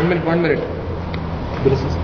One minute, one minute.